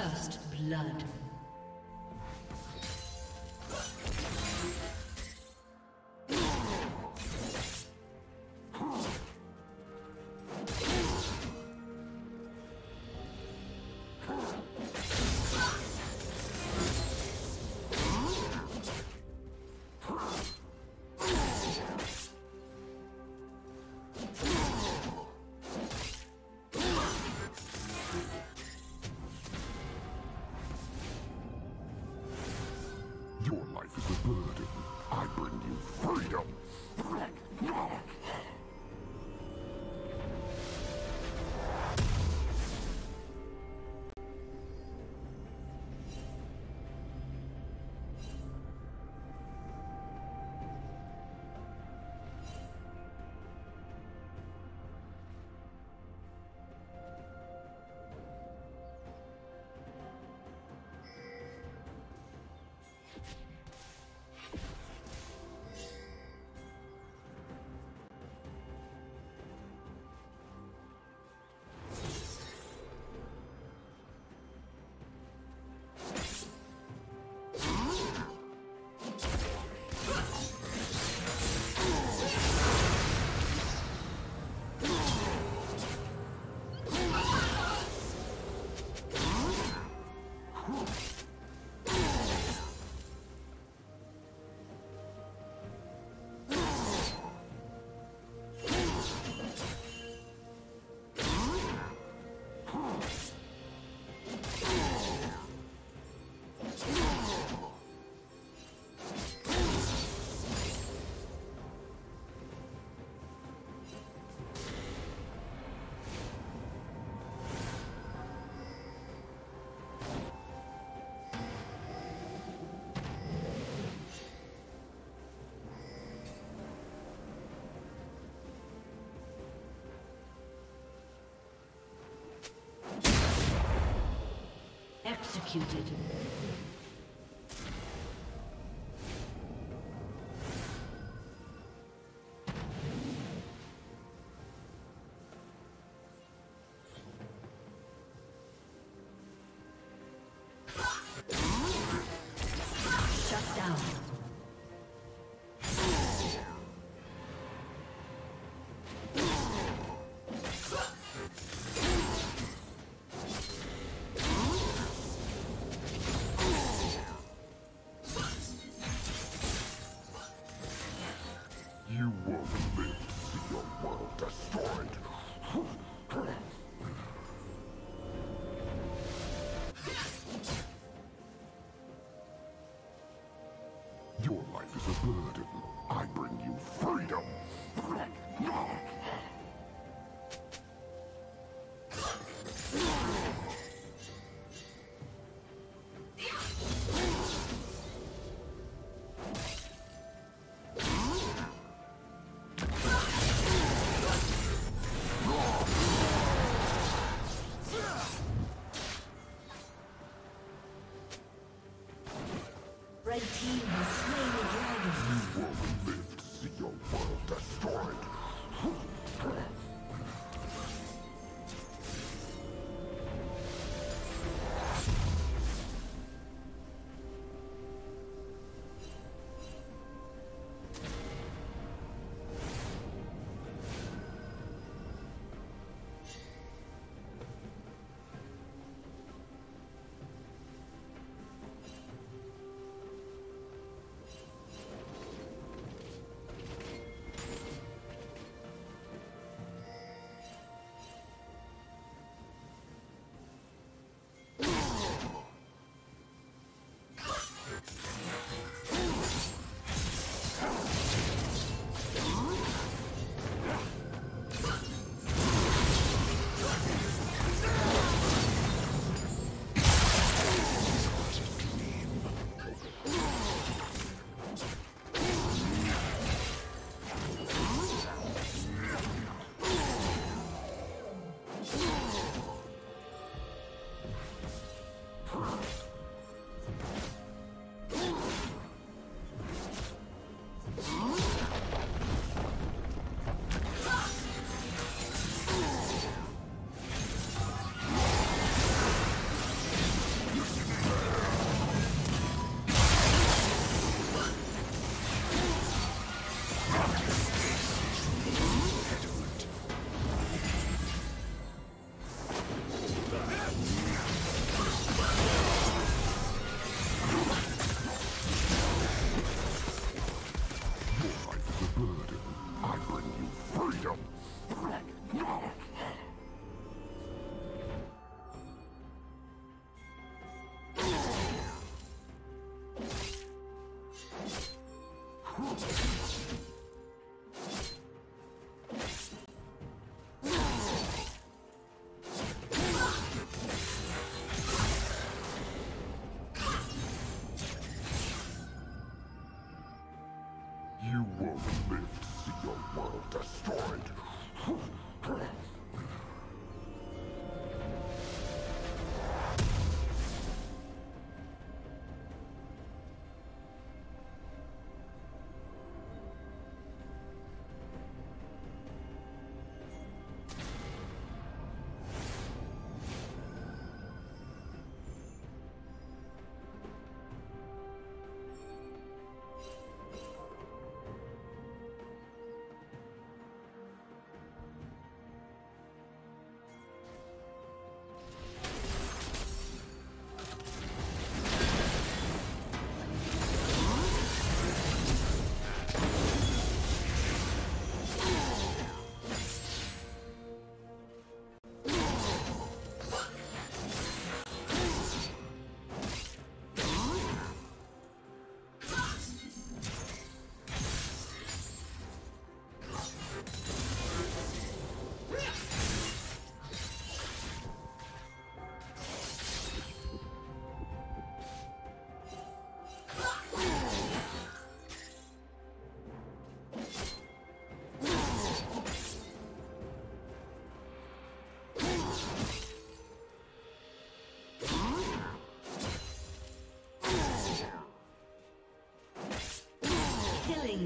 First blood. Executed. Red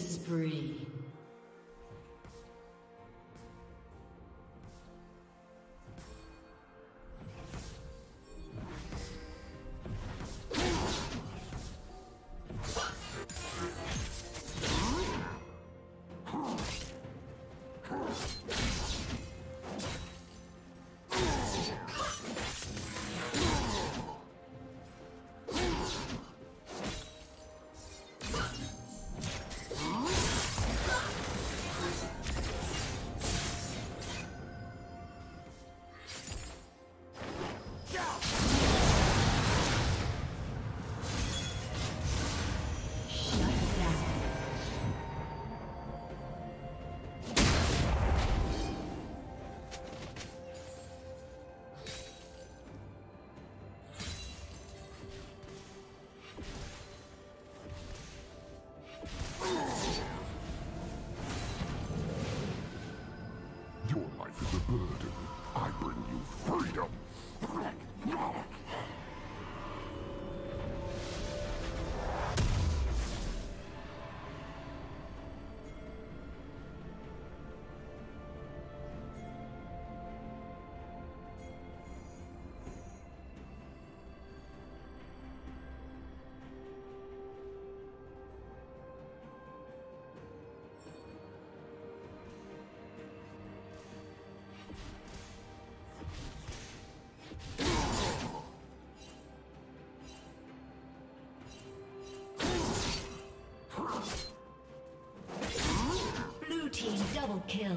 Killing spree. I bring you freedom. Kill.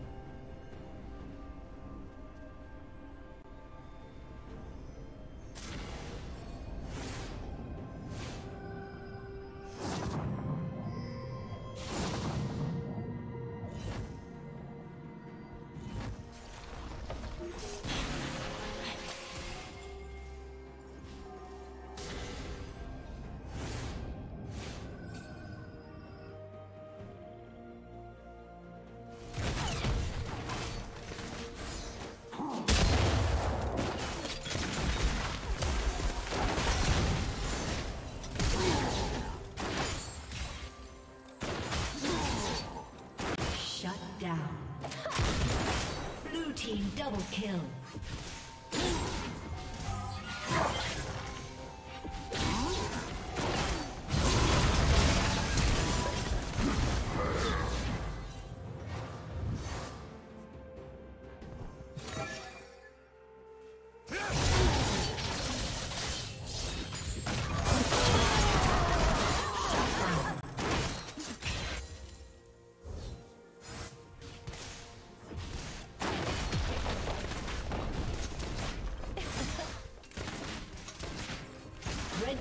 Kill.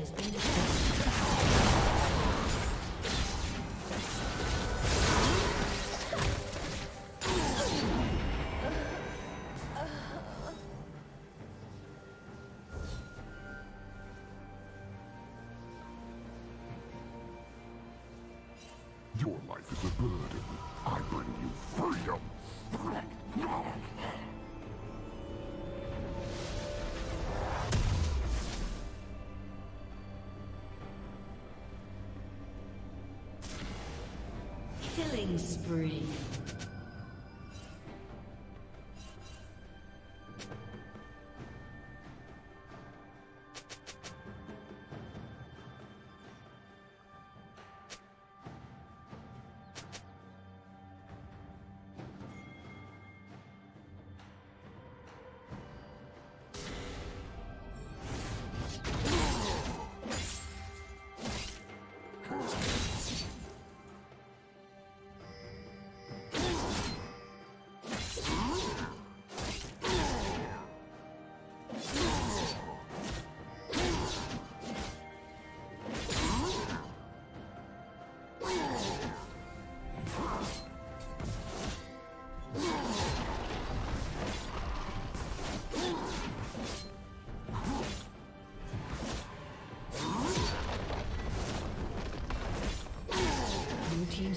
Has been. Spree.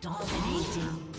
Dominating.